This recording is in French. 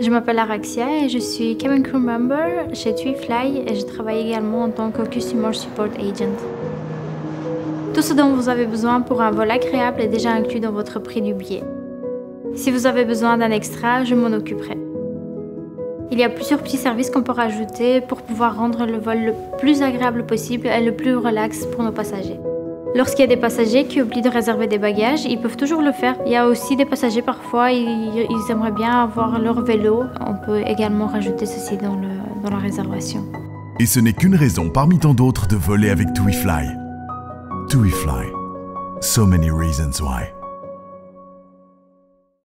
Je m'appelle Araxia et je suis cabin crew member chez TuiFly et je travaille également en tant que Customer Support Agent. Tout ce dont vous avez besoin pour un vol agréable est déjà inclus dans votre prix du billet. Si vous avez besoin d'un extra, je m'en occuperai. Il y a plusieurs petits services qu'on peut rajouter pour pouvoir rendre le vol le plus agréable possible et le plus relax pour nos passagers. Lorsqu'il y a des passagers qui oublient de réserver des bagages, ils peuvent toujours le faire. Il y a aussi des passagers parfois, ils, aimeraient bien avoir leur vélo. On peut également rajouter ceci dans, dans la réservation. Et ce n'est qu'une raison parmi tant d'autres de voler avec TuiFly. TuiFly. So many reasons why.